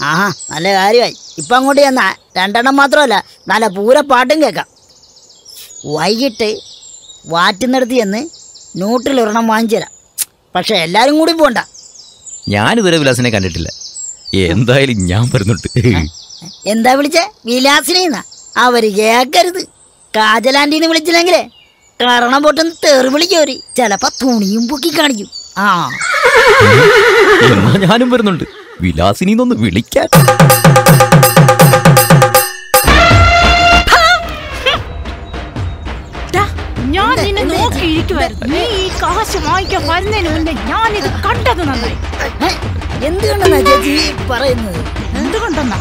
ആഹാ നല്ല കാര്യമായി. ഇപ്പം അങ്ങോട്ട് ചെന്നാ രണ്ടെണ്ണം മാത്രമല്ല നല്ല പൂര പാട്ടും കേൾക്കാം. വൈകിട്ട് വാറ്റുന്നിടത്ത് ചെന്ന് നൂട്ടിൽ ഒരെണ്ണം വാങ്ങിച്ചു തരാം. പക്ഷെ എല്ലാരും കൂടി പോണ്ട. ഞാനിതുവരെ വിലാസിനെ കണ്ടിട്ടില്ല. എന്തായാലും ഞാൻ വരുന്നുണ്ട്. എന്താ വിളിച്ചേ? വിലാസിനെന്നാ അവർ കേക്കരുത് കാജലാന്റിന്ന് വിളിച്ചില്ലെങ്കിലേ കാരണം പൊട്ടുന്ന തെറി വിളിക്കവര് ചെലപ്പോ തുണിയും പൊക്കി കാണിക്കും. ആ. എന്നാ ഞാനും വരുന്നുണ്ട്. വിലാസിനി ഒന്ന് വിളിക്കാൻ. ദാ, ഞാൻ നിന്നെ നോക്കിയിരിക്കുവായിരുന്നു. നീ ഈ കാശ് വാങ്ങിക്കാൻ വരുന്നതിന് മുന്നേ ഞാൻ ഇത് കണ്ടത് നന്നായി. ഏ, എന്ത് കണ്ടെന്നാ ചേച്ചി പറയുന്നത്? എന്തുകൊണ്ടെന്നാ?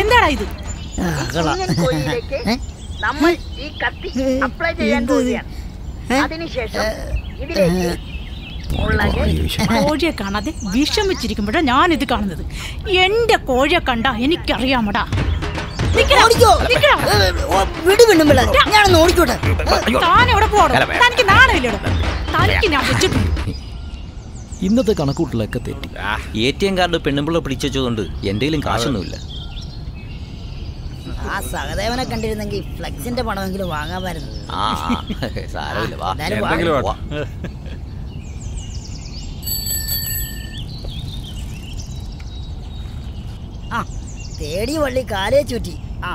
എന്താടാ ഇത്? നമ്മൾ ഈ കത്തി അപ്ലൈ ചെയ്യാൻ പോവുകയാണ്. അതിനുശേഷം ഇതിലേക്ക് മുളക് കോഴിയെ കാണാതെ വിഷമിച്ചിരിക്കുമ്പോഴാ ഞാൻ ഇത് കാണുന്നത്. എന്റെ കോഴിയെ കണ്ട എനിക്കറിയാമടാ. ഇന്നത്തെ കണക്കൂട്ടലൊക്കെ തെറ്റി. എ ടി എം കാർഡ് പെണ്ണുമ്പിള്ള പിടിച്ചുകൊണ്ട് എന്തെങ്കിലും കാശൊന്നുമില്ല. ആ സഹദേവനെ കണ്ടിരുന്നെങ്കിൽ ഫ്ലെക്സിന്റെ പണമെങ്കിലും വാങ്ങാമായിരുന്നു. ആ തേടി വള്ളി കാലേ ചുറ്റി. ആ?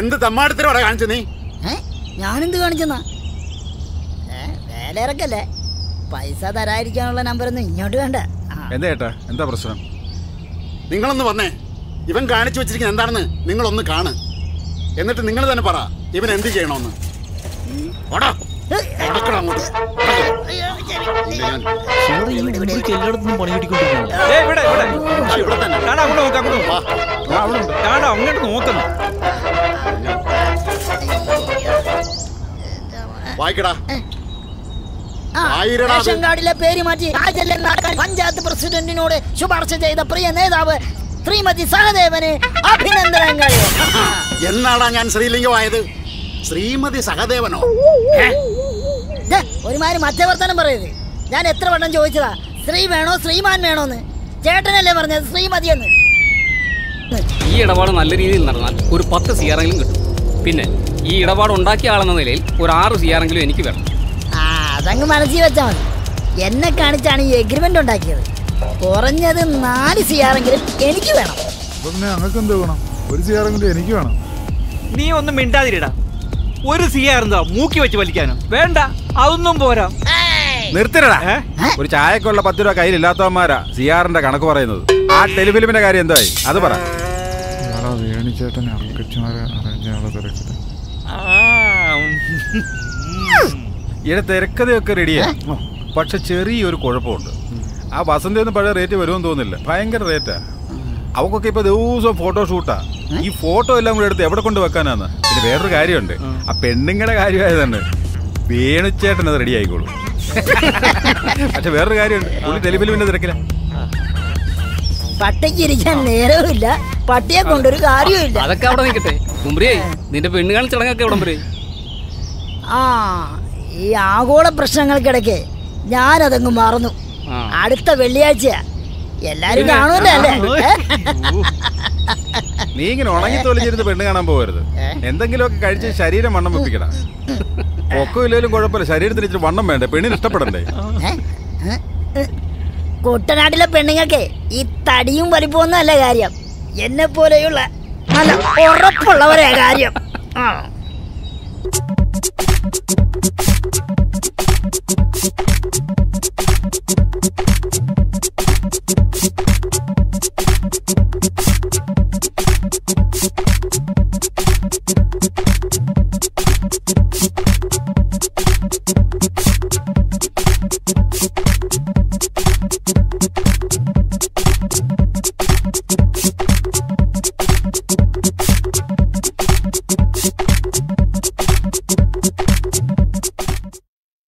എന്ത് തമ്മാടത്തിനോടെ കാണിച്ചു നീ? ഞാനെന്ത് കാണിച്ചെന്നാ? വേലയിറക്കല്ലേ? പൈസ തരാതിരിക്കാനുള്ള നമ്പറൊന്നും ഇങ്ങോട്ട് വേണ്ട. എന്താ ഏട്ടാ? എന്താ പ്രശ്നം? നിങ്ങളൊന്ന് വന്നേ. ഇവൻ കാണിച്ചു വെച്ചിരിക്കുന്നത് എന്താണെന്ന് നിങ്ങളൊന്ന് കാണ്. എന്നിട്ട് നിങ്ങൾ തന്നെ പറ ഇവൻ എന്ത് ചെയ്യണമെന്ന് ഓടാ എല്ലായിടത്തും പണി അങ്ങോട്ട് വായിക്കടാ. റേഷൻ കാർഡിലെ പേര് മാറ്റി രാജല്ലെന്നാക്കാൻ പഞ്ചായത്ത് പ്രസിഡന്റിനോട് ശുപാർശ ചെയ്ത പ്രിയ നേതാവ് ശ്രീമതി സഹദേവന് അഭിനന്ദനങ്ങൾ. എന്നാടാ ഞാൻ ശ്രീലിംഗമായത്? ശ്രീമതി സഹദേവനോ? ഒരുമാതിരി മധ്യവർത്തനം പറയരുത്. ഞാൻ എത്ര വണ്ണം ചോദിച്ചതാ സ്ത്രീ വേണോ ശ്രീമാൻ വേണോന്ന്? ചേട്ടനല്ലേ പറഞ്ഞത് ശ്രീമതി എന്ന് ഈ ഇടപാട് നല്ല രീതിയിൽ നടന്നാൽ ഒരു പത്ത് സിയാറെങ്കിലും കിട്ടും. പിന്നെ ഈ ഇടപാട് ഉണ്ടാക്കിയ ആളെന്ന നിലയിൽ ഒരു ആറ് സിയാറെങ്കിലും എനിക്ക് വേണം. ആ അതങ്ങ് മനസ്സിൽ വെച്ചാൽ മതി. എന്നെ കാണിച്ചാണ് ഈ എഗ്രിമെന്റ് ഉണ്ടാക്കിയത്. കുറഞ്ഞത് നാല് സിയാറെങ്കിലും എനിക്ക് വേണം. പിന്നെ ഞങ്ങൾക്ക് എന്ത് വേണം? ഒരു സിയാറെങ്കിലും എനിക്ക് വേണം. നീ ഒന്നും മിണ്ടാതിരിടാ. ഒരു എന്താ മൂക്കി വെച്ച് വലിക്കാനോ. വേണ്ട അതൊന്നും പോരാ. നിർത്തിരടാ. ഒരു ചായക്കുള്ള പത്ത് രൂപ കയ്യിലില്ലാത്തവന്മാരാ സിയാറിന്റെ കണക്ക് പറയുന്നത്. ആ ടെലിഫിലിമിന്റെ കാര്യം എന്തായി? അത് പറ. ഇവിടെ തിരക്കഥയൊക്കെ റെഡിയാ പക്ഷെ ചെറിയൊരു കുഴപ്പമുണ്ട്. ആ വസന്തി ഒന്നും പഴയ റേറ്റ് വരുമെന്ന് തോന്നുന്നില്ല. ഭയങ്കര റേറ്റാ അവക്കൊക്കെ ഇപ്പൊ ദിവസവും ഫോട്ടോ ഷൂട്ടാ ഈ ഫോട്ടോ എല്ലാം കൂടെ എടുത്ത് എവിടെ കൊണ്ട് വെക്കാനാന്ന്? പിന്നെ വേറൊരു കാര്യമുണ്ട്. ആ. പെണ്ണുങ്ങളുടെ കാര്യമായതാണ് വേണുച്ചേട്ടൻ അത് റെഡി ആയിക്കോളൂ പക്ഷെ വേറൊരു കാര്യമുണ്ട്. പുള്ളി ടെലിഫിലിമിന്റെ തിരക്കില. പട്ടിക്ക് ഇരിക്കാൻ നേരവുമില്ല. പട്ടിയെ കൊണ്ടൊരു കാര്യമില്ല അതൊക്കെ അവിടെ നിൽക്കട്ടെ. കുമ്പ്രിയേ നിന്റെ പെണ്ണുകാണി ചടങ്ങൊക്കെ എവിടം വരെ ആ ഈ ആഗോള പ്രശ്നങ്ങൾക്കിടയ്ക്ക് ഞാനതങ്ങ് മറന്നു. അടുത്ത വെള്ളിയാഴ്ച എല്ലാരും കാണൂല്ലേ അല്ലേ? നീ ഇങ്ങനെ ഉണങ്ങി തൊലിഞ്ഞിരുന്ന് പെണ്ണ് കാണാൻ പോകരുത്. എന്തെങ്കിലുമൊക്കെ കഴിച്ച് ശരീരം വണ്ണം വെപ്പിക്കണം. ഒക്കെ ഇല്ലെങ്കിലും കുഴപ്പമില്ല. ശരീരത്തിന് ഇച്ചിരി വണ്ണം വേണ്ടേ? പെണ്ണിന് ഇഷ്ടപ്പെടണ്ടേ? കുട്ടനാട്ടിലെ പെണ്ണുങ്ങൾക്ക് ഈ തടിയും വലിപ്പമൊന്നും അല്ല കാര്യം. എന്നെ പോലെയുള്ള നല്ല ഉറപ്പുള്ളവരെ കാര്യം. ആ.